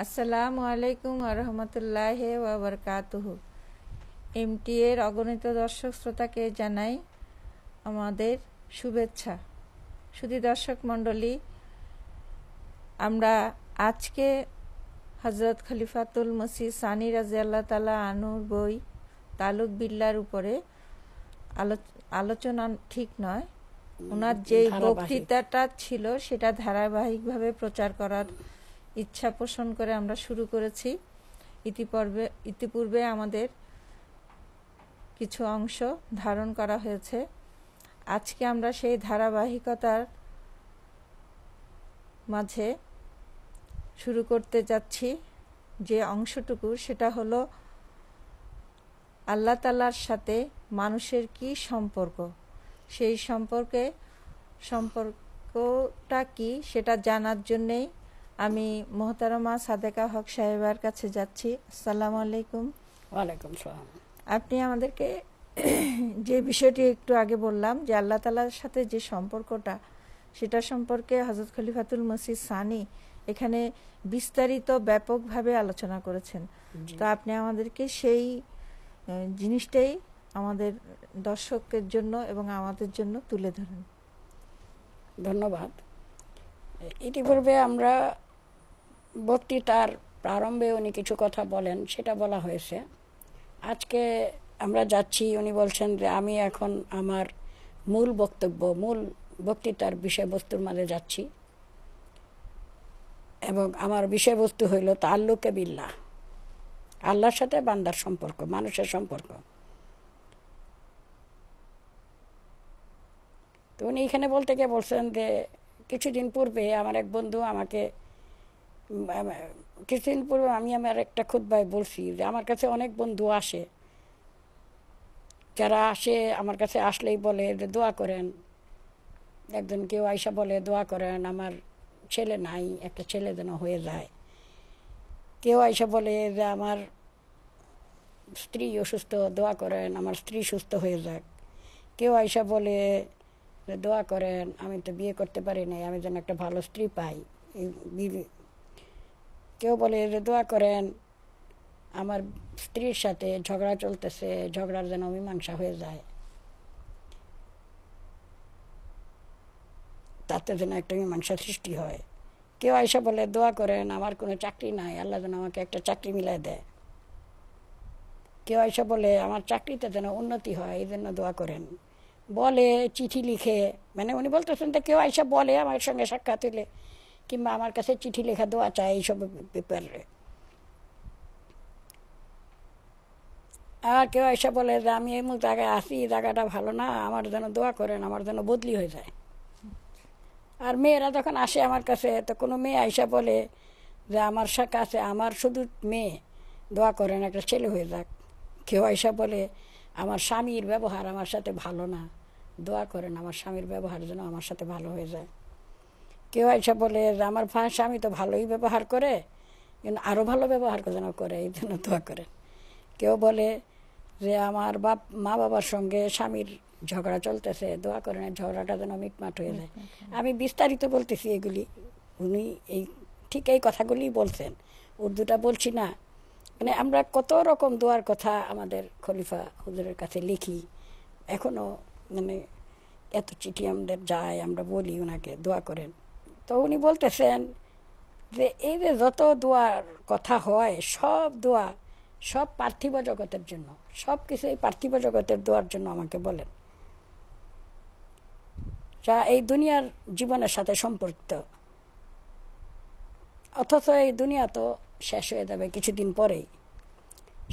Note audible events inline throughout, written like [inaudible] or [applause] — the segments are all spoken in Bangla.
আসসালামু আলাইকুম আরহামতুল্লাহ ওবরকাতুহ এমটি এর অগণিত দর্শক শ্রোতাকে জানাই আমাদের শুভেচ্ছা। শুধু দর্শক মণ্ডলী আমরা আজকে হজরত খলিফাতুল মসি সানি রাজি আল্লাহ তালা আনুর বই তালুক বিল্লার উপরে আলোচনা ঠিক নয়। ওনার যে বক্তৃতাটা ছিল সেটা ধারাবাহিকভাবে প্রচার করার ইচ্ছা পোষণ করে আমরা শুরু করেছি। ইতিপূর্বে ইতিপূর্বে আমাদের কিছু অংশ ধারণ করা হয়েছে। আজকে আমরা সেই ধারাবাহিকতার মাঝে শুরু করতে যাচ্ছি। যে অংশটুকু, সেটা হলো আল্লাহ তালার সাথে মানুষের কি সম্পর্ক? সেই সম্পর্কে, সম্পর্কটা কি, সেটা জানার জন্যেই আমি মোহতারমা সাদেকা হক সাহেবার কাছে যাচ্ছি। আসসালামু আলাইকুম। ওয়ালাইকুম সালাম। আপনি আমাদেরকে যে বিষয়টি একটু আগে বললাম যে আল্লাহ তালার সাথে যে সম্পর্কটা সেটা সম্পর্কে হজরত খলিফাতুল মসিদ সানি এখানে বিস্তারিত ব্যাপকভাবে আলোচনা করেছেন। তো আপনি আমাদেরকে সেই জিনিসটাই আমাদের দর্শকের জন্য এবং আমাদের জন্য তুলে ধরেন। ধন্যবাদ। ইতিপূর্বে আমরা বক্তৃতার প্রারম্ভে উনি কিছু কথা বলেন, সেটা বলা হয়েছে। আজকে আমরা যাচ্ছি, উনি বলছেন যে আমি এখন আমার মূল বক্তব্য, মূল বক্তৃতার বিষয়বস্তুর মাঝে যাচ্ছি। এবং আমার বিষয়বস্তু হইল তাল্লুকে বিল্লাহ, আল্লাহর সাথে বান্দার সম্পর্ক, মানুষের সম্পর্ক। তো উনি এখানে বলতে গিয়ে বলছেন যে, কিছুদিন পূর্বে আমার এক বন্ধু আমাকে কিছুদিন পূর্বে আমি আমার একটা খুদ্ায় বলছি যে আমার কাছে অনেক বন্ধু আসে। যারা আসে, আমার কাছে আসলেই বলে যে দোয়া করেন। একজন কেউ আইসা বলে দোয়া করেন, আমার ছেলে নাই, একটা ছেলে যেন হয়ে যায়। কেউ আইসা বলে যে আমার স্ত্রী অসুস্থ, দোয়া করেন, আমার স্ত্রী সুস্থ হয়ে যাক। কেউ আইসা বলে দোয়া করেন, আমি তো বিয়ে করতে পারি নাই, আমি যেন একটা ভালো স্ত্রী পাই। কেউ বলে দোয়া করেন, আমার স্ত্রীর সাথে ঝগড়া চলতেছে, ঝগড়ার যেন মীমাংসা হয়ে যায়। তাতে যেন একটা মীমাংসা সৃষ্টি হয়। কেউ আইসা বলে, দোয়া করেন, আমার কোনো চাকরি নাই, আল্লাহ যেন আমাকে একটা চাকরি মিলাই দেয়। কেউ আইসা বলে, আমার চাকরিতে যেন উন্নতি হয়, এই জন্য দোয়া করেন। বলে, চিঠি লিখে মানে উনি বলতেছেন তো কেউ আইসা বলে, আমার সঙ্গে সাক্ষাৎ হইলে। কিংবা আমার কাছে চিঠি লেখা দোয়া চায় এইসব ব্যাপারে। আর কেউ এসে বলে যে, আমি এই জায়গায় আসি জায়গাটা ভালো না, আমার যেন দোয়া করেন, আমার যেন বদলি হয়ে যায়। আর মেয়েরা যখন আসে আমার কাছে, তো কোনো মেয়ে আইসা বলে যে, আমার কাছে আমার শুধু মেয়ে, দোয়া করেন, একটা ছেলে হয়ে যাক। কেউ আইসা বলে, আমার স্বামীর ব্যবহার আমার সাথে ভালো না, দোয়া করেন, আমার স্বামীর ব্যবহার যেন আমার সাথে ভালো হয়ে যায়। কেউ এসে বলে, আমার স্বামী তো ভালোই ব্যবহার করে। কিন্তু আরও ভালো ব্যবহার যেন করে, এই জন্য দোয়া করেন। কেউ বলে যে, আমার বাপ, মা বাবার সঙ্গে স্বামীর ঝগড়া চলতেছে, দোয়া করেন ঝগড়াটা যেন মিটমাট হয়ে যায়। আমি বিস্তারিত বলতেছি এগুলি। উনি এই, ঠিক এই কথাগুলি বলছেন। উর্দুটা বলছি না। মানে আমরা কত রকম দোয়ার কথা আমাদের খলিফা হুজুরের কাছে লিখি। এখনও মানে এত চিঠি আমাদের যায়, আমরা বলি ওনাকে দোয়া করেন। তো উনি বলতেছেন যে এই যে যত দোয়ার কথা হয়, সব দোয়া, সব পার্থিব জগতের জন্য, সব কিছু এই পার্থিব জগতের দোয়ার জন্য আমাকে বলেন। যা এই দুনিয়ার জীবনের সাথে সম্পর্কিত অথচ এই দুনিয়া তো শেষ হয়ে যাবে কিছুদিন পরেই।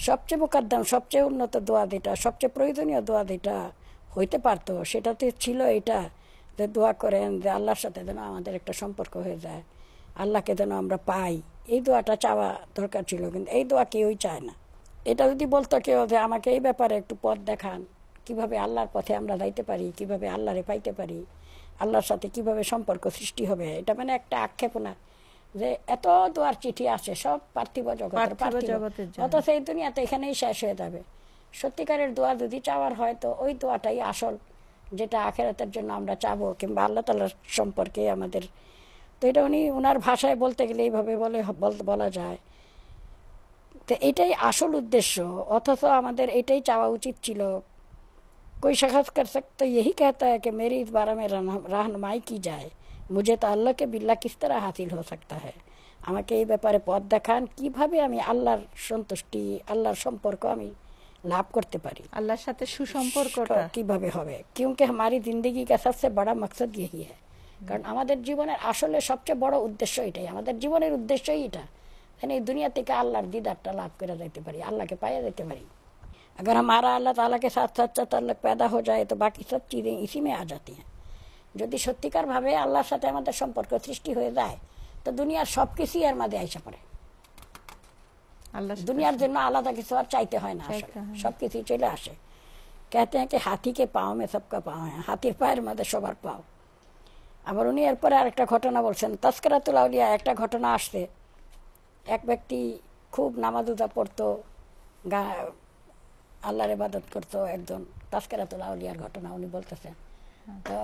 সবচেয়ে মোকাদ্দাম, সবচেয়ে উন্নত দোয়া যেটা, সবচেয়ে প্রয়োজনীয় দোয়া যেটা হইতে পারতো, সেটাতে ছিল এটা যে দোয়া করেন যে আল্লাহর সাথে যেন আমাদের একটা সম্পর্ক হয়ে যায়। আল্লাহকে যেন আমরা পাই। এই দোয়াটা চাওয়া দরকার ছিল কিন্তু এই দোয়া কেউই চায় না। এটা যদি বলতো কেউ যে আমাকে এই ব্যাপারে একটু পথ দেখান কীভাবে আল্লাহর পথে আমরা যাইতে পারি কীভাবে আল্লাহরে পাইতে পারি আল্লাহর সাথে কীভাবে সম্পর্ক সৃষ্টি হবে এটা মানে একটা আক্ষেপনা যে এত দোয়ার চিঠি আছে সব পার্থিব জগতের অত সেই দুনিয়াতে এখানেই শেষ হয়ে যাবে। সত্যিকারের দোয়া যদি চাওয়ার হয় তো ওই দোয়াটাই আসল। যেটা আখেরাতের জন্য আমরা চাবো কিংবা আল্লাহ তালার সম্পর্কে আমাদের তো এটা উনি ওনার ভাষায় বলতে গেলে এইভাবে বলে বলতে বলা যায় তো এটাই আসল উদ্দেশ্য অথচ আমাদের এটাই চাওয়া উচিত ছিল कोई शख्स कर सकता यही कहता है कि मेरी इस बारे में रहन- रहनुमाई की जाए मुझे তো আল্লাহকে বিল্লাহ কিস तरह হাসিল हो सकता है আমাকে এই ব্যাপারে পথ দেখান কিভাবে আমি আল্লাহর সন্তুষ্টি আল্লাহর সম্পর্ক আমি লাভ করতে পারি আল্লাহর সাথে সুসম্পর্কটা কিভাবে হবে क्योंकि हमारी जिंदगी का सबसे बड़ा मकसद यही है কারণ আমাদের জীবনের আসলে সবচেয়ে বড় উদ্দেশ্য এটাই আমাদের জীবনের উদ্দেশ্যই এটা মানে এই দুনিয়া থেকে আল্লাহর দিদারটা লাভ করে যেতে পারি আল্লাহকে পাইয়া যেতে পারি अगर हमारा अल्लाह ताला के साथ सच्चा ताल्लुक पैदा हो जाए तो बाकी सब चीज़ें इसी में आ जाती हैं যদি সত্যিকারভাবে আল্লাহর সাথে আমাদের সম্পর্ক সৃষ্টি হয়ে যায় তো দুনিয়ার সব কিছুই এর মাঝে আইসা পড়ে আল্লাহ দুনিয়ার জন্য আলাদা কিছু আর চাইতে হয় না চাইতে হয় না। সব কিছুই চলে আসে कहते हैं कि हाथी के पाँव में सबका पाँव है হাতির পায়ের মধ্যে সবার পাও আবার উনি এরপরে আরেকটা ঘটনা বলছেন তস্করাতুল আউলিয়া একটা ঘটনা আসছে এক ব্যক্তি খুব নামাজুদা পড়তো গা আল্লাহর ইবাদত করতো একজন তাস্কেরাতুল আউলিয়ার ঘটনা উনি বলতেছেন তো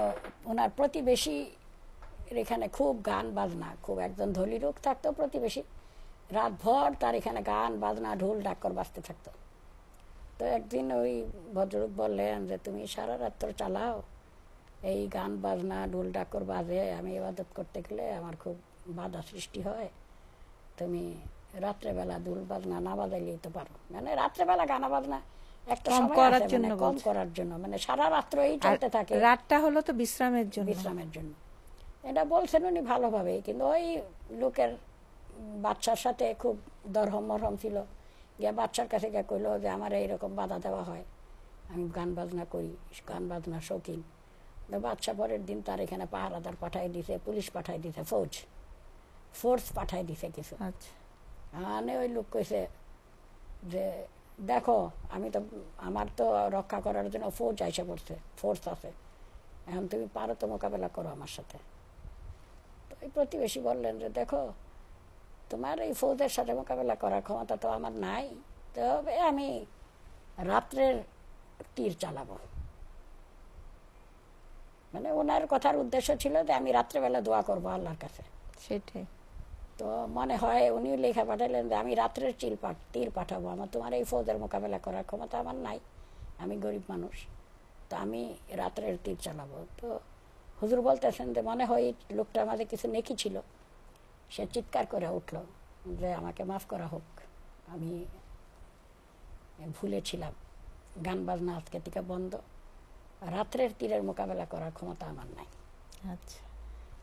ওনার প্রতিবেশী এখানে খুব গান বাজনা খুব একজন ধনী লোক থাকতো প্রতিবেশী রাত ভর তার এখানে গান বাজনা ঢোল ডাক্কর বাজতে থাকতো। তো একদিন ওই ভদ্রলোক বললেন যে তুমি সারা রাত্র চালাও। এই গান বাজনা ঢোল ডাক্কর বাজে আমি ইবাদত করতে গেলে আমার খুব বাধা সৃষ্টি হয়। তুমি রাত্রেবেলা দুল বাজনা না বাজাইলেই তো পারো। মানে রাত্রেবেলা গানা বাজনা একটা কম করার জন্য মানে কম করার জন্য। মানে সারা রাত্র এই চলতে থাকে। রাতটা হলো তো বিশ্রামের জন্য। বিশ্রামের জন্য। এটা বলছেন উনি ভালোভাবে কিন্তু ওই লোকের বাচ্চার সাথে খুব দরহম মরহম ছিল। গিয়ে বাচ্চার কাছে গিয়ে কইলো যে আমার এইরকম বাধা দেওয়া হয়। আমি গান বাজনা করি গান বাজনা শৌখিন। বাচ্চা পরের দিন তার এখানে পাহারাদার পাঠাই দিছে পুলিশ পাঠাই দিছে ফৌজ। ফোর্স পাঠাই দিছে কিছু। আচ্ছা। মানে ওই লোক কইছে যে দেখো আমি তো আমার তো রক্ষা করার জন্য ফৌজ আইসে পড়ছে ফোর্স আছে। এখন তুমি পারো তো মোকাবেলা করো আমার সাথে। তো ওই প্রতিবেশী বললেন যে দেখো তোমার এই ফৌজের সাথে মোকাবেলা করার ক্ষমতা তো আমার নাই। তবে আমি রাত্রের তীর চালাবো। মানে ওনার কথার উদ্দেশ্য ছিল যে আমি রাত্রেবেলা দোয়া করব আল্লাহর কাছে। সেটাই। তো মনে হয় উনি লেখা পাঠালেন যে আমি রাত্রের চিল পাঠ তীর পাঠাবো। আমার তোমার এই ফৌজের মোকাবেলা করার ক্ষমতা আমার নাই। আমি গরিব মানুষ। তো আমি রাত্রের তীর চালাবো। তো হুজুর বলতেছেন যে মনে হয় লোকটার মাঝে কিছু নেকি ছিল। সে চিৎকার করে উঠল যে আমাকে মাফ করা হোক আমি ভুলেছিলাম গান বাজনা আজকে থেকে বন্ধ। রাত্রের তীরের মোকাবেলা করার ক্ষমতা আমার নাই। আচ্ছা।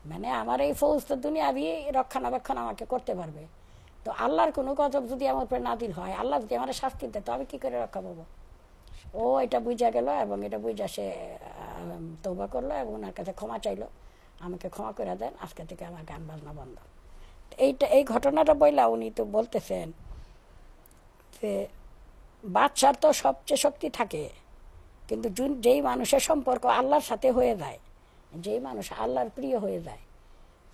মানে আমার এই ফৌজ তো দুনিয়াবি রক্ষণাবেক্ষণ আমাকে করতে পারবে। তো আল্লাহর কোনো গজব যদি আমার উপরে নাদিল হয় আল্লাহ যদি আমার শাস্তি দেয় তো আমি কি করে রক্ষা পাবো? ও এটা বুঝা গেল এবং এটা বুঝা সে তৌবা করল এবং ওনার কাছে ক্ষমা চাইলো। আমাকে ক্ষমা করে দেন আজকে থেকে আমার গান বাজনা বন্ধ। এইটা, এই ঘটনাটা বইলা উনি তো বলতেছেন যে বাচ্চার তো সবচেয়ে শক্তি থাকে, কিন্তু যেই মানুষের সম্পর্ক আল্লাহর সাথে হয়ে যায়, যেই মানুষ আল্লাহর প্রিয় হয়ে যায়,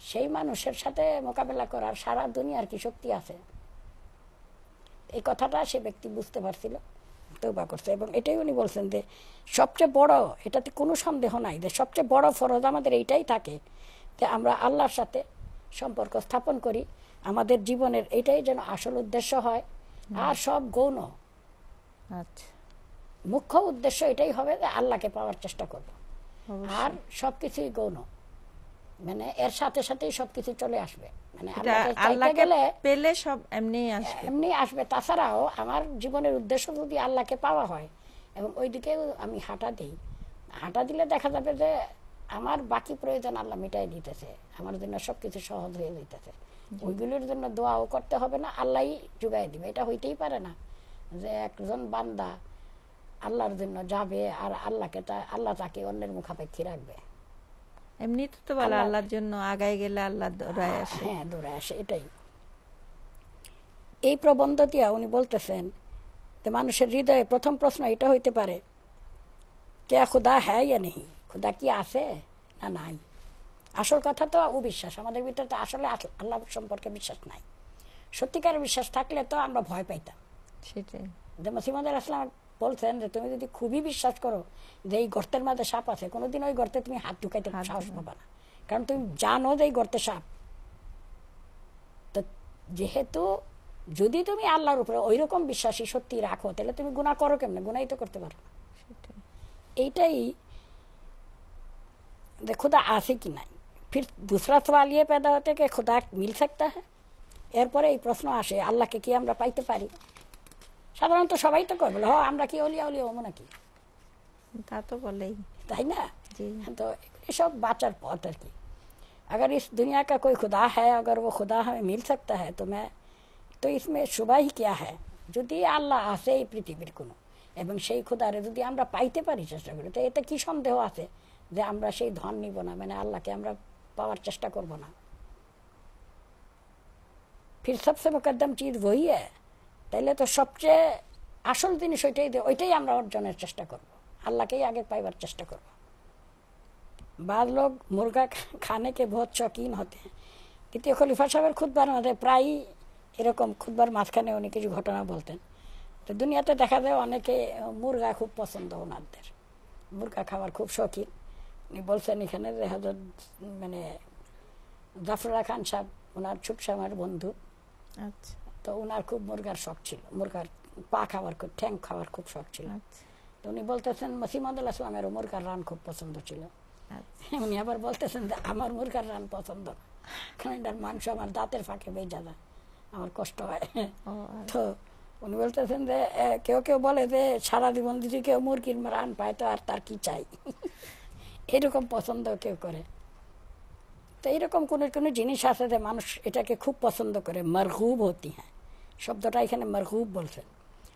সেই মানুষের সাথে মোকাবেলা করার সারা দুনিয়ার কি শক্তি আছে? এই কথাটা সে ব্যক্তি বুঝতে পারছিল তৌবা করছে এবং এটাই উনি বলছেন যে সবচেয়ে বড়, এটাতে কোনো সন্দেহ নাই যে সবচেয়ে বড় ফরজ আমাদের এইটাই থাকে যে আমরা আল্লাহর সাথে সম্পর্ক স্থাপন করি আমাদের জীবনের এটাই যেন আসল উদ্দেশ্য হয়। আর সব গৌণ। আচ্ছা। মুখ্য উদ্দেশ্য এটাই হবে যে আল্লাহকে পাওয়ার চেষ্টা করব। আর সবকিছুই গৌণ। মানে এর সাথে সাথেই সবকিছু চলে আসবে। মানে আল্লাহকে গেলে পেলে সব এমনি আসবে। এমনি আসবে। তাছাড়াও আমার জীবনের উদ্দেশ্য যদি আল্লাহকে পাওয়া হয় এবং ওইদিকে আমি হাঁটা দিই হাঁটা দিলে দেখা যাবে যে আমার বাকি প্রয়োজন আল্লাহ মিটাই দিতেছে। আমার জন্য সবকিছু সহজ হয়ে যেতেছে ওইগুলোর জন্য দোয়াও করতে হবে না আল্লাহই যোগাই দিবে। এটা হইতেই পারে না যে একজন বান্দা আল্লাহর জন্য যাবে আর আল্লাহকে তা আল্লাহ তাকে অন্যের মুখাপেক্ষী রাখবে। এমনি তো বলে আল্লাহ- আল্লাহর জন্য আগায় গেলে আল্লাহ দৌড়ায় আসে। হ্যাঁ দৌড়ে আসে এটাই। এই প্রবন্ধ দিয়া উনি বলতেছেন যে মানুষের হৃদয়ে প্রথম প্রশ্ন এটা হইতে পারে কে খুদা হ্যাঁ ইয়া নেই খুদা কি আছে না নাই? আসল কথা তো অবিশ্বাস। আমাদের ভিতরে তো আসলে আল্লাহ সম্পর্কে বিশ্বাস নাই। সত্যিকার বিশ্বাস থাকলে তো আমরা ভয় পাইতাম। সেটাই। মসিমদ আসলাম বলছেন যে তুমি যদি খুবই বিশ্বাস করো যে এই গর্তের মাঝে সাপ আছে কোনোদিন ওই গর্তে তুমি হাত ঢুকাইতে সাহস পাবা না। কারণ তুমি জানো যে এই গর্তে সাপ। তো যেহেতু যদি তুমি আল্লাহর উপরে ওই রকম বিশ্বাসী সত্যি রাখো তাহলে তুমি গুণা করো কেমনে? গুণাই তো করতে পারো এইটাই দেখো তা আছে কি নাই? फिर दूसरा सवाल ये पैदा होता है कि खुदा मिल सकता है এরপরে এই প্রশ্ন আসে আল্লাহকে কি আমরা পাইতে পারি সাধারণত সবাই তো কয় বলে হ আমরা কি অলিয়া অলিয়া হবো নাকি তা তো বলেই তাই না जी तो ये सब बाचर पौत है की अगर इस दुनिया का कोई खुदा है अगर वो खुदा हमें मिल सकता है तो मैं তো इसमें শুভা হি কিয়া হ্যাঁ যদি আল্লাহ আসে এই পৃথিবীর কোনো এবং সেই খুদারে যদি আমরা পাইতে পারি চেষ্টা করি তো এতে কি সন্দেহ আছে যে আমরা সেই ধন নিব না মানে আল্লাহকে আমরা পাওয়ার চেষ্টা করব না ফির সবসে মুকদ্দম চিজ বই তাইলে তো সবচেয়ে আসল জিনিস ওইটাই দে- ওইটাই আমরা অর্জনের চেষ্টা করব আল্লাহকেই আগে পাইবার চেষ্টা করব बाद लोग मुर्गा ख- खाने के बहुत शौकीन होते हैं দ্বিতীয় খলিফা সাহেবের খুদবার মধ্যে প্রায়ই এরকম খুদবার মাঝখানে উনি কিছু ঘটনা বলতেন তো দুনিয়াতে দেখা যায় অনেকে মুরগা খুব পছন্দ ওনাদের মুরগা খাওয়ার খুব শৌখিন উনি বলছেন এখানে যে হজরত মানে জাফরুল্লাহ খান সাহেব ওনার ছুটসামার বন্ধু। আচ্ছা। তো ওনার খুব মুরগার শখ ছিল। মুরগার পা খাওয়ার খুব ঠ্যাং খাওয়ার খুব শখ ছিল। আচ্ছা। তো উনি বলতেছেন মসিমদুল আসলামেরও মুরগার রান খুব পছন্দ ছিল। আচ্ছা। উনি আবার বলতেছেন যে আমার মুরগার রান পছন্দ কারণ এটার মাংস আমার দাঁতের ফাঁকে বেজা যায়। আমার কষ্ট হয়। তো উনি বলতেছেন যে কেউ কেউ বলে যে সারা জীবন যদি কেউ মুরগির রান পায় তো আর তার কি চাই? এরকম পছন্দ কেউ করে তো এইরকম কোনো কোনো জিনিস আছে যে মানুষ এটাকে খুব পছন্দ করে মরহুব হতি হ্যাঁ শব্দটা এখানে মরহুব বলছেন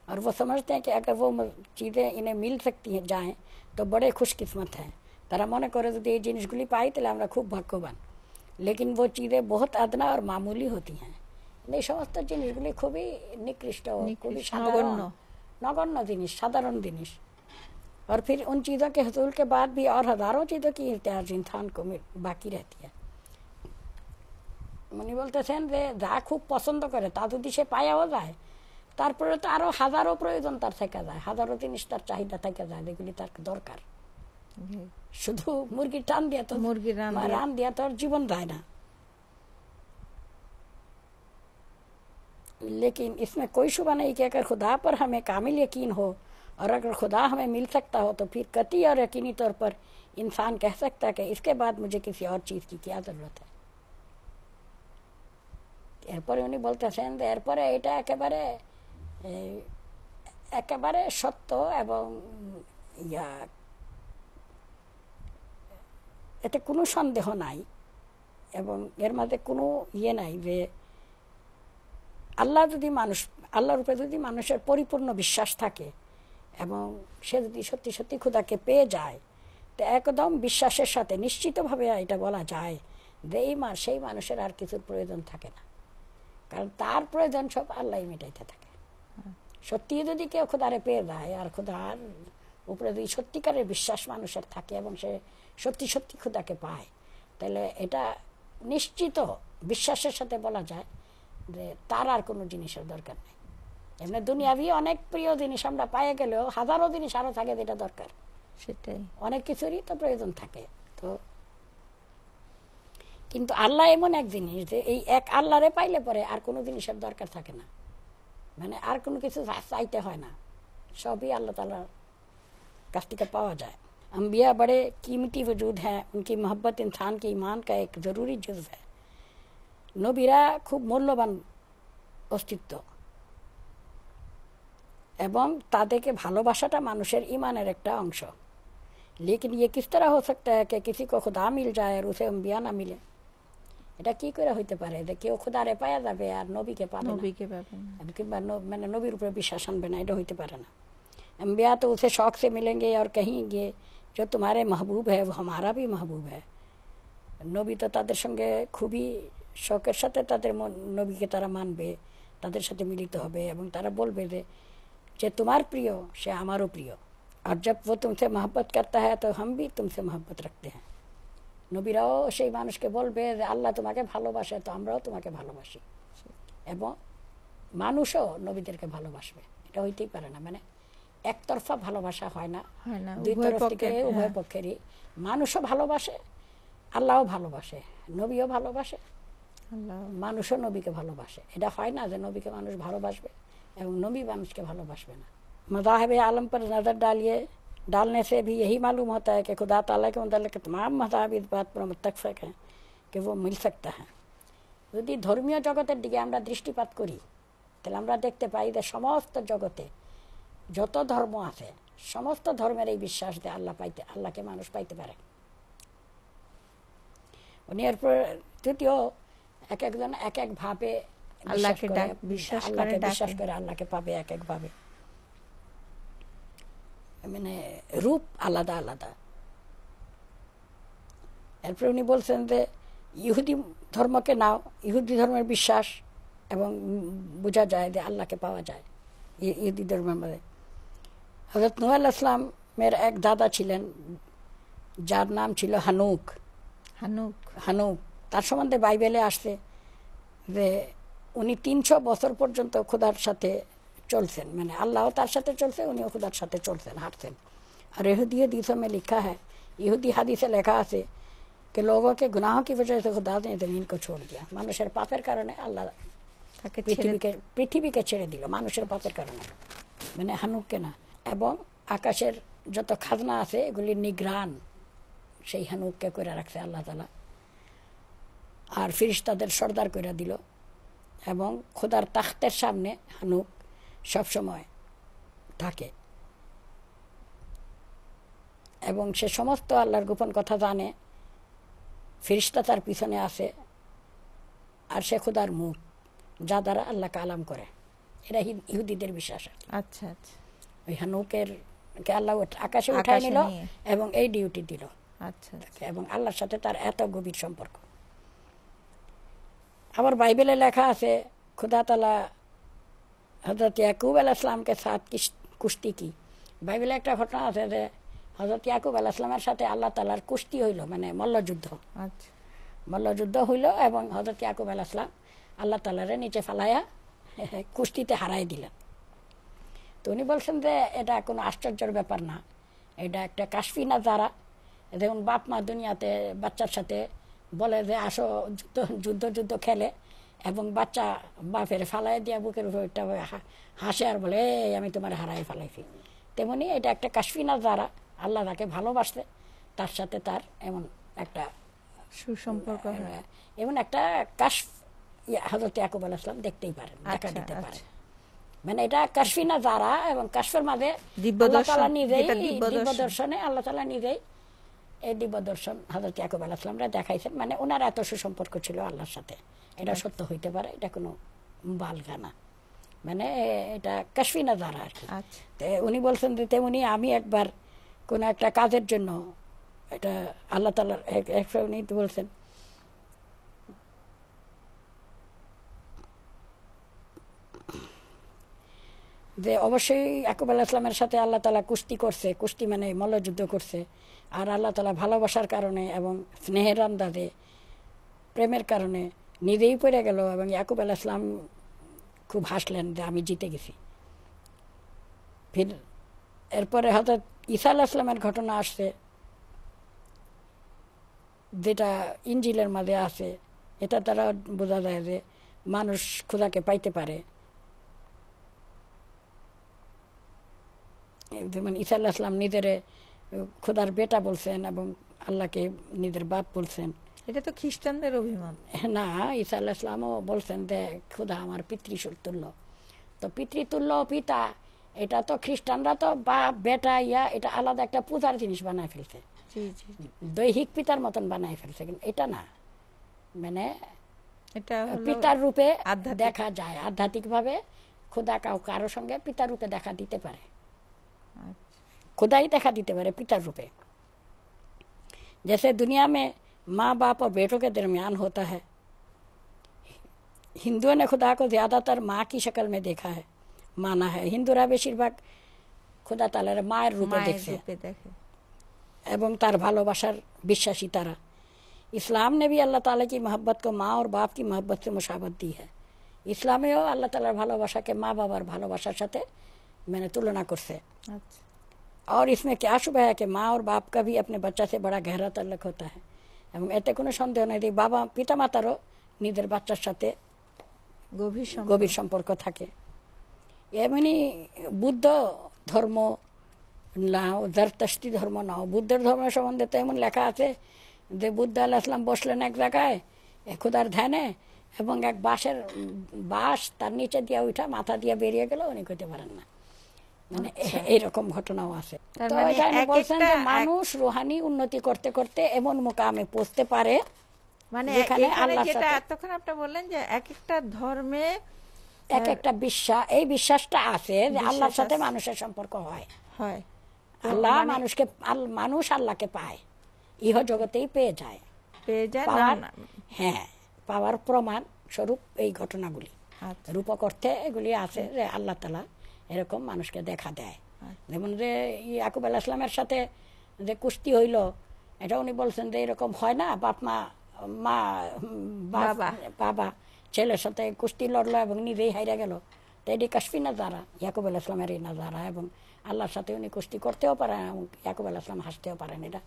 और वो समझते हैं कि अगर वो म- चीज़ें इन्हें मिल सकती हैं जाएं तो बड़े खुशकिस्मत हैं তারা মনে করে যদি এই জিনিসগুলি পাই তাহলে আমরা খুব ভাগ্যবান লেকিন वो चीज़ें बहुत अदना और मामूली होती हैं এই সমস্ত জিনিসগুলি খুবই নিকৃষ্ট খুবই নিকৃষ্ট, সাধারণ নগণ্য। नगण्य जिनिस साधारण اور پھر ان چیزوں کے حصول کے بعد بھی اور ہزاروں چیزوں کی ارتیاز انسان کو باقی رہتی ہے۔ منی বলতেছেন যে যা খুব পছন্দ করে তা যদি সে পায়াও যায় তারপরে তো আরও ہزاروں প্রয়োজন তার থেকে যায় হাজারো জিনিস তার চাহিদা থেকে যায় যেগুলি তার দরকার শুধু মুরগির টান দিয়ে তো মুরগির রান دیا تو জীবন যায় না لیکن اس میں کوئی شبہ نہیں کہ اگر خدا پر ہمیں کامل یقین ہو और अगर खुदा हमें मिल सकता हो तो फिर कति और यकीनी तौर पर इंसान कह सकता है कि इसके बाद मुझे किसी और चीज़ की क्या ज़रूरत है এরপরে উনি বলতেছেন যে এরপরে এটা একেবারে এ, একেবারে সত্য এবং ইয়া এতে কোনো সন্দেহ নাই এবং এর মাঝে কোনো ইয়ে নাই যে আল্লাহ যদি মানুষ আল্লাহর উপরে যদি মানুষের পরিপূর্ণ বিশ্বাস থাকে এবং সে যদি সত্যি সত্যি খুদাকে পেয়ে যায়, তো একদম বিশ্বাসের সাথে নিশ্চিতভাবে এটা বলা যায় যে এই মা, সেই মানুষের আর কিছুর প্রয়োজন থাকে না। কারণ তার প্রয়োজন সব আল্লাহ মেটাইতে থাকে। সত্যি যদি কেউ খোদারে পেয়ে যায়, আর খোদার উপরে যদি সত্যিকারের বিশ্বাস মানুষের থাকে এবং সে সত্যি সত্যি খোদাকে পায়, তাহলে এটা নিশ্চিত, বিশ্বাসের সাথে বলা যায় যে তার আর কোনো জিনিসের দরকার নেই। এমনি দুনিয়াবি অনেক প্রিয় জিনিস আমরা পাইয়ে গেলেও হাজারো জিনিস আরও থাকে যেটা দরকার সেটাই অনেক কিছুরই তো প্রয়োজন থাকে তো কিন্তু আল্লাহ এমন এক জিনিস যে এই এক আল্লাহরে পাইলে পরে আর কোনো জিনিসের দরকার থাকে না মানে আর কোনো কিছু চা- চাইতে হয় না সবই আল্লাহ তালার কাছ থেকে পাওয়া যায় अम्बिया बड़े कीमती वजूद हैं उनकी मोहब्बत इंसान के ईमान का एक ज़रूरी जुज़ है নবীরা খুব মূল্যবান অস্তিত্ব এবং তাদেরকে ভালোবাসাটা মানুষের ইমানের একটা অংশ लेकिन ये किस तरह हो सकता है कि किसी को खुदा मिल जाए और उसे अम्बिया ना मिले এটা কি করে হইতে পারে যে কেউ খুদারে পাওয়া যাবে আর নবীকে পাবে না নবীকে পাবেন না। किंबा नो, मैंने नबीर উপরে বিশ্বাস আনবে না এটা হইতে পারে না अम्बिया तो उसे शौक से मिलेंगे और कहेंगे जो तुम्हारे महबूब है वो हमारा भी महबूब है নবী তো তাদের সঙ্গে খুবই শখের সাথে তাদের মন- নবীকে তারা মানবে তাদের সাথে মিলিত হবে এবং তারা বলবে যে যে তোমার প্রিয় সে আমারও প্রিয় আর जब वो तुमसे मोहब्बत करता है तो हम भी तुमसे मोहब्बत रखते हैं নবীরাও সেই মানুষকে বলবে যে আল্লাহ তোমাকে ভালোবাসে তো আমরাও তোমাকে ভালোবাসি এবং মানুষও নবীদেরকে ভালোবাসবে এটা হইতেই পারে না মানে একতরফা ভালোবাসা হয় না হয় না দুই উভয় তরফ থেকে পক্ষে উভয় হ্যাঁ, পক্ষেরই মানুষও ভালোবাসে আল্লাহও ভালোবাসে নবীও ভালোবাসে আল্লাহ মানুষও নবীকে ভালোবাসে এটা হয় না যে নবীকে মানুষ ভালোবাসবে এবং নবী মানুষকে ভালোবাসবে না मजाहब आलम पर नज़र डालिए डालने से भी यही मालूम होता है कि खुदा ताला के मुतल तमाम मजाहब इस बात पर मुतफक हैं कि वो मिल सकता है যদি ধর্মীয় জগতের দিকে আমরা দৃষ্টিপাত করি তাহলে আমরা দেখতে পাই যে সমস্ত জগতে যত ধর্ম আছে সমস্ত ধর্মের এই বিশ্বাস যে আল্লাহ পাইতে আল্লাহকে মানুষ পাইতে পারে উনি এরপর তৃতীয় এক একজন এক এক ভাবে বিশ্বাস আল্লাহকে বিশ্বাস করে বিশ্বাস করে আল্লাহকে পাবে এক এক ভাবে মানে রূপ আলাদা আলাদা। এরপরে উনি বলছেন যে ইহুদি ধর্মকে নাও ইহুদি ধর্মের বিশ্বাস এবং বোঝা যায় যে আল্লাহকে পাওয়া যায় ইহুদি ধর্মের মধ্যে। হজরত নুয়াল ইসলামের এক দাদা ছিলেন যার নাম ছিল হানুক। হানুক। হানুক। তার সম্বন্ধে বাইবেলে আসছে যে উনি তিনশো বছর পর্যন্ত খুদার সাথে চলছেন মানে আল্লাহ তার সাথে চলছে উনিও খুদার সাথে চলছেন হাঁটছেন আর ইহুদি हदीसों में लिखा है ইহুদি হাদিসে লেখা আছে कि लोगों के गुनाहों की वजह से खुदा ने जमीन को छोड़ दिया মানুষের পাপের কারণে আল্লাহ তাকে ছেড়ে পৃথিবীকে পৃথিবীকে ছেড়ে দিল মানুষের পাপের কারণে মানে হানুককে না এবং আকাশের যত খাজনা আছে এগুলির নিগ্রান সেই হানুককে করে রাখছে আল্লাহ তালা আর ফিরিস্তাদের সর্দার করে দিল এবং খোদার তাখতের সামনে হানুক সবসময় থাকে। এবং সে সমস্ত আল্লাহর গোপন কথা জানে ফিরিস্তা তার পিছনে আছে আর সে খোদার মুখ যা দ্বারা আল্লাহ কালাম করে। এরা ইহুদিদের বিশ্বাস আচ্ছা আচ্ছা। ওই হানুকের কে আল্লাহ আকাশে উঠায় নিল এবং এই ডিউটি দিল। আচ্ছা। এবং আল্লাহর সাথে তার এত গভীর সম্পর্ক। আবার বাইবেলে লেখা আছে খুদা তালা হজরত ইয়াকুব আল ইসলামকে কিস- কুস্তি কি? বাইবেলে একটা ঘটনা আছে যে হজরত ইয়াকুব আল ইসলামের সাথে আল্লাহ তালার কুস্তি হইল মানে মল্লযুদ্ধ। আচ্ছা। মল্লযুদ্ধ হইল এবং হজরত ইয়াকুব আল ইসলাম আল্লাহ তালারে নিচে ফালাইয়া [laughs] কুস্তিতে হারাই দিলেন। তো উনি বলছেন যে এটা কোনো আশ্চর্যের ব্যাপার না। এটা একটা কাশফি না যারা দেখুন বাপ মা দুনিয়াতে বাচ্চার সাথে বলে যে আসো যুদ্ধ যুদ্ধ যুদ্ধ খেলে এবং বাচ্চা বাপের ফালাই দিয়া বুকের উপর একটা হাসে আর বলে "এই, আমি তোমার হারাই ফেলাইছি। তেমনি এটা একটা কাশফি না যারা আল্লাহ তাকে ভালোবাসতে তার সাথে তার এমন একটা সুসম্পর্ক এমন একটা কাশ হজরত ইয়াকুব আল ইসলাম দেখতেই পারেন দেখা আচ্ছা, দিতে পারে আচ্ছা। মানে এটা কাশফিনা যারা এবং কাশফের মাঝে দিব্য আল্লাহ দর্শন, নিজেই দিব্য দর্শনে আল্লাহ তালা নিজেই এই দিব্য দর্শন হজরত ইয়াকুব আল ইসলামরা দেখাইছেন। মানে ওনার এত সুসম্পর্ক ছিল আল্লাহর সাথে। এটা সত্য হইতে পারে এটা কোনো বালগা না মানে এটা কাশফিনা যারা আর কি। আচ্ছা। উনি বলছেন যে তেমনি আমি একবার কোনো একটা কাজের জন্য এটা আল্লাহ তালার উনি বলছেন যে অবশ্যই আকুব আল্লাহ ইসলামের সাথে আল্লাহ তালা কুস্তি করছে। কুস্তি মানে মল্লযুদ্ধ করছে। আর আল্লাহ তালা ভালোবাসার কারণে এবং স্নেহের আন্দাজে, প্রেমের কারণে নিজেই পড়ে গেল এবং ইয়াকুব আল্লাহ ইসলাম খুব হাসলেন যে আমি জিতে গেছি। ফির এরপরে হঠাৎ ঈসা আল্লাহ ইসলামের ঘটনা আসছে, যেটা ইঞ্জিলের মাঝে আছে। এটা দ্বারা বোঝা যায় যে মানুষ খোদাকে পাইতে পারে। যেমন ঈসা আল্লাহ ইসলাম নিজের খোদার বেটা বলছেন এবং আল্লাহকে নিজের বাপ বলছেন। এটা তো খ্রিস্টানদের অভিমত। না ঈসা আল্লাহ ইসলামও বলছেন যে খোদা আমার পিতৃতুল্য তো পিতৃতুল্য পিতা এটা তো খ্রিস্টানরা তো বাপ বেটা ইয়া এটা আলাদা একটা পূজার জিনিস বানায় ফেলছে। দৈহিক পিতার মতন বানায় ফেলছে কিন্তু এটা না। মানে এটা পিতার রূপে। দেখা যায় আধ্যাত্মিকভাবে খোদা কাউ কারও সঙ্গে পিতার রূপে দেখা দিতে পারে। خدا ہی دیکھا دیتے میرے پتا روپے جیسے دنیا میں ماں باپ اور بیٹوں کے درمیان ہوتا ہے ہندوؤں نے خدا کو زیادہ تر ماں کی شکل میں دیکھا ہے مانا ہے ہندو رابے شیرباগ খোদা তালার মায়ের রূপে দেখছে এবং তার ভালোবাসার বিশ্বাসী তারা। اسلام نے بھی اللہ تعالیٰ کی محبت کو ماں اور باپ کی محبت سے مشابت دی ہے اسلامে اللہ تعالی بھالو باشا کے ماں ভালোবাসাকে بھالو بشا ভালোবাসার میں نے তুলনা করছে। আচ্ছা। और इसमें क्या शुभ है कि माँ और बाप का भी अपने बच्चा से बड़ा गहरा तल्लक होता है এবং এতে কোনো সন্দেহ নেই যে বাবা পিতা মাতারও নিজের বাচ্চার সাথে গভীর সম্পর্ক গভীর সম্পর্ক থাকে এমনি বুদ্ধ ধর্ম নাও জারতাস্তি ধর্ম নাও বুদ্ধের ধর্ম সম্বন্ধে তো এমন লেখা আছে যে বুদ্ধ আল্লাহ ইসলাম বসলেন এক জায়গায় এ খুদার ধ্যানে এবং এক বাঁশের উম, বাঁশ তার নিচে দিয়ে উঠা মাথা দিয়ে বেরিয়ে গেল উনি করতে পারেন না মানে এ- ঘটনাও আছে। তো মানে এখানে বলছেন যে মানুষ রুহানি উন্নতি করতে করতে এমন মোকামে পৌঁছতে পারে মানে এখানে যেটা এতক্ষণ আপনি বললেন যে এক একটা ধর্মে এক একটা বিশ্বাস এই বিশ্বাসটা আছে যে আল্লাহর সাথে মানুষের সম্পর্ক হয়। হয়। আল্লাহ মানে- মানুষকে মানুষ আল্লাহকে পায় ইহ জগতেই পেয়ে যায়। পেয়ে যায় হ্যাঁ পাওয়ার প্রমাণ স্বরূপ এই ঘটনাগুলি। আচ্ছা। রূপক অর্থে এগুলি আছে যে আল্লাহ তালা এরকম মানুষকে দেখা দেয়। আচ্ছা। যেমন যে ইয়াকুব আলাহ ইসলামের সাথে যে কুস্তি হইল এটা উনি বলছেন যে এরকম হয় না বাপ মা মা বাবা। বাবা ছেলের সাথে কুস্তি লড়লো এবং নিজেই হাইরা গেল। তো এটি কাশ্মী নাজারা ইয়াকুব আলাহ ইসলামের এই নাজারা এবং আল্লাহর সাথে উনি কুস্তি করতেও পারেন এবং ইয়াকুব আলাহ ইসলাম হাসতেও পারেন। এটা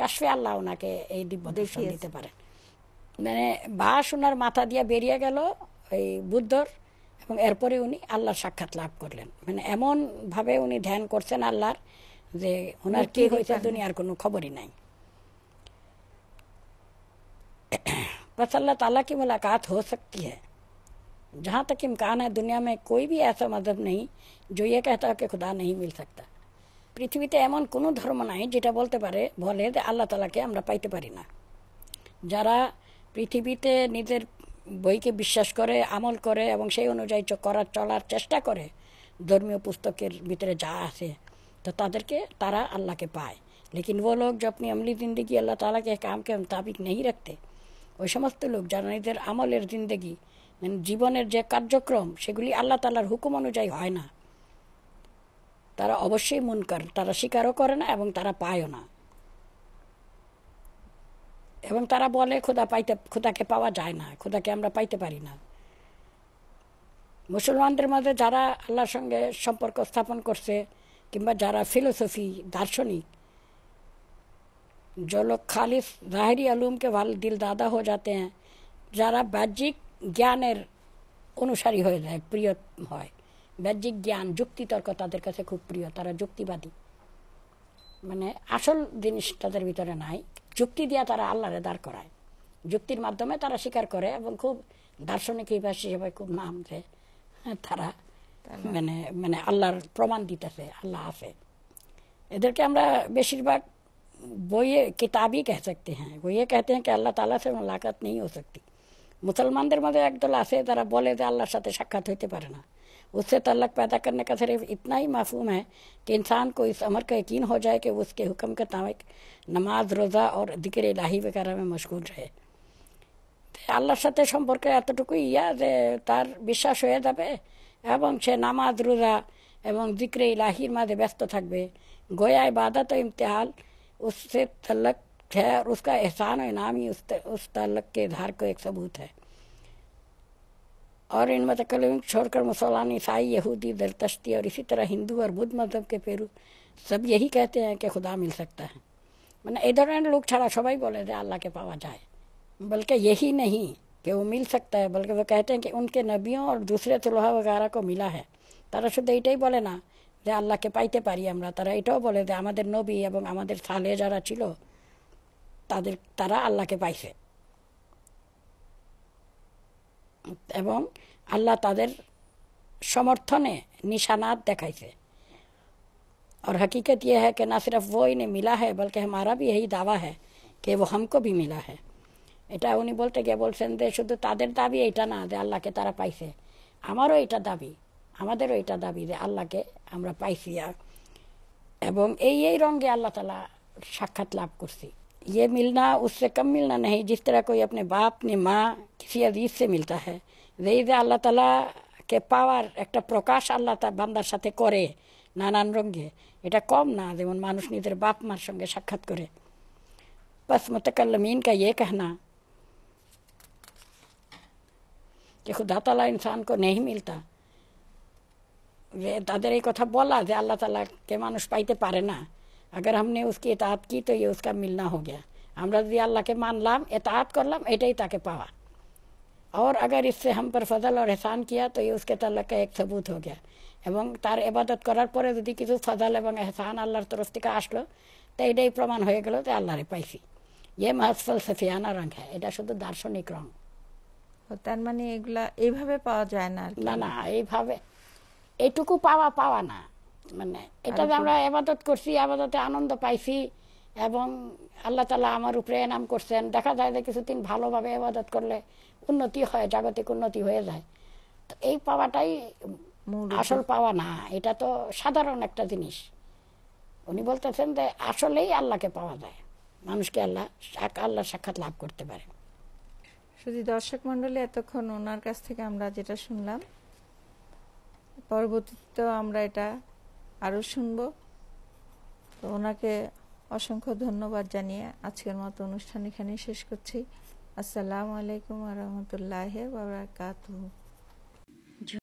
কাশ্মী আল্লাহ ওনাকে এই দিব্য দর্শন দিতে পারেন। মানে বাস ওনার মাথা দিয়ে বেরিয়ে গেল এই বুদ্ধর এবং এরপরে উনি আল্লাহর সাক্ষাৎ লাভ করলেন মানে এমন ভাবে উনি ধ্যান করছেন আল্লাহর যে ওনার কি টেরই হয়েছে পাননি। দুনিয়ার কোনো খবরই নাই बस अल्लाह ताला की मुलाकात हो सकती है जहाँ तक इम्कान है दुनिया में कोई भी ऐसा मजहब नहीं जो ये कहता है कि खुदा नहीं मिल सकता পৃথিবীতে এমন কোনো ধর্ম নাই যেটা বলতে পারে বলে যে আল্লাহ তালাকে আমরা পাইতে পারি না যারা পৃথিবীতে নিজের বইকে বিশ্বাস করে আমল করে এবং সেই অনুযায়ী চ- করার চলার চেষ্টা করে ধর্মীয় পুস্তকের ভিতরে যা আছে তো তাদেরকে তারা अल्लाह के पाए लेकिन वो लोग जो अपनी अमली ज़िंदगी अल्लाह ताला के काम के मुताबिक नहीं रखते ওই সমস্ত লোক যারা নিজের আমলের জিন্দগি মানে জীবনের যে কার্যক্রম সেগুলি আল্লাহ তালার হুকুম অনুযায়ী হয় না তারা অবশ্যই মুনকার তারা স্বীকারও করে না এবং তারা পায়ও না এবং তারা বলে খোদা পাইতে খোদাকে পাওয়া যায় না খোদাকে আমরা পাইতে পারি না মুসলমানদের মাঝে যারা আল্লাহর সঙ্গে সম্পর্ক স্থাপন করছে কিংবা যারা ফিলোসফি দার্শনিক जो लोग खालिस ज़ाहरी आलूम के वाल दिल दादा हो जाते हैं যারা বাহ্যিক জ্ঞানের অনুসারী হয়ে যায় প্রিয় হয় বাহ্যিক জ্ঞান যুক্তিতর্ক তাদের কাছে খুব প্রিয় তারা যুক্তিবাদী মানে আসল জিনিস তাদের ভিতরে নাই যুক্তি দিয়া তারা আল্লাহরে দাঁড় করায় যুক্তির মাধ্যমে তারা স্বীকার করে এবং খুব দার্শনিক হিসেবে খুব নাম যে তারা মানে মানে আল্লাহর প্রমাণ দিতেছে আল্লাহ আছে এদেরকে আমরা বেশিরভাগ বইয়ে কিতাবই कह सकते हैं वो ये कहते हैं कि अल्लाह ताला से मुलाकात नहीं हो सकती মুসলমানদের মধ্যে একদল আছে তারা বলে যে আল্লাহর সাথে সাক্ষাৎ হইতে পারে না اس سے تعلق پیدا کرنے کا صرف اتنا ہی معصوم ہے کہ انسان کو اس امر کا یقین ہو جائے کہ وہ اس کے حکم کے تعمق نماز، روزہ اور ذکر الہی وغیرہ میں مشغول رہے۔ اللہ সাথে সম্পর্কে এতটুকুই ইয়া تار তার বিশ্বাস হয়ে যাবে এবং نماز، روزہ রোজা ذکر জিক্রে ইলাহির মাঝে تھک بے۔ گویا عبادت و امتحال اس سے تعلق ہے اور اس کا احسان و انعام ہی اس تعلق کے اظہار کو ایک ثبوت ہے۔ اور ان متکلمین چھوڑ کر مسلمان عیسائی، یہودی دلتشتی اور اسی طرح ہندو اور بدھ مذہب کے پیرو سب یہی کہتے ہیں کہ خدا مل سکتا ہے۔ میں ادھر اینڈ لوگ چھڑا سبھی بولے تھے، اللہ کے پاوا جائے۔ بلکہ یہی نہیں کہ وہ مل سکتا ہے، بلکہ وہ کہتے ہیں کہ ان کے نبیوں اور دوسرے طلحہ وغیرہ کو ملا ہے۔ تارا شدہ ایٹائی بولے نا যে আল্লাহকে পাইতে পারি আমরা তারা এটাও বলে যে نبی নবী سالے আমাদের چلو تر تارا اللہ کے پائی سے এবং আল্লাহ তাদের समर्थने निशानात दिखाइसे और हकीकत यह है कि ना सिर्फ वो इन्हें मिला है बल्कि हमारा भी यही दावा है कि वो हमको भी मिला है এটা উনি বলতে গিয়ে বলছেন যে শুধু তাদের দাবি এটা না যে আল্লাহকে তারা পাইছে আমারও এটা দাবি আমাদেরও এটা দাবি যে আল্লাহকে আমরা পাইছি আর এবং এই এই রঙে আল্লাহ তালা সাক্ষাৎ লাভ করছি یہ ملنا، اس سے کم ملنا نہیں، جس طرح کوئی اپنے باپ نے ماں کسی عزیز سے ملتا ہے۔ زیدہ اللہ تعالیٰ کے پاور، ایک پرکاش اللہ تعالیٰ باندار ساتھ کرے নানান রঙে یہ کم না যেমন মানুষ নিজের باپ مار সঙ্গে সাক্ষাৎ کرے۔ بس متکلمین کا یہ کہنا کہ خدا تعالیٰ انسان کو نہیں ملتا۔ যে তাদের بولا কথা اللہ تعالیٰ کے مانوش মানুষ পাইতে পারে نا۔ अगर हमने उसकी इतात की तो ये उसका मिलना हो गया আমরা যদি আল্লাহকে মানলাম এতাত করলাম এটাই তাকে পাওয়া और अगर इससे हम पर फजल और एहसान किया तो ये उसके तल्लक का एक सबूत हो गया এবং তার এবাদত করার পরে যদি কিছু ফজল এবং এহসান আল্লাহর তরফ থেকে আসলো তো এটাই প্রমাণ হয়ে গেল যে আল্লাহরে পাইছি ইয়ে মাহফল সফিয়ানা রং হ্যাঁ এটা শুধু দার্শনিক রং ও তার মানে এগুলা এইভাবে পাওয়া যায় না আর কি। না না এইভাবে এইটুকু পাওয়া পাওয়া না মানে এটা আমরা এবাদত করছি আবাদতে আনন্দ পাইছি এবং আল্লাহ তালা আমার উপরে এনাম করছেন। দেখা যায় যে কিছুদিন ভালোভাবে এবাদত করলে উন্নতি হয় জাগতিক উন্নতি হয়ে যায়। তো এই পাওয়াটাই আসল পাওয়া না এটা তো সাধারণ একটা জিনিস। উনি বলতেছেন যে আসলেই আল্লাহকে পাওয়া যায়। মানুষকে আল্লাহ আল্লাহর সাক্ষাৎ লাভ করতে পারে। শুধু দর্শক মন্ডলী এতক্ষণ ওনার কাছ থেকে আমরা যেটা শুনলাম পরবর্তীতে আমরা এটা আরও শুনব। তো ওনাকে অসংখ্য ধন্যবাদ জানিয়ে আজকের মতো অনুষ্ঠান এখানেই শেষ করছি। আসসালামু আলাইকুম রহমতুল্লাহ বাবরাকাতুহ